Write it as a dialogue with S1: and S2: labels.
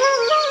S1: Yeah, yeah, yeah.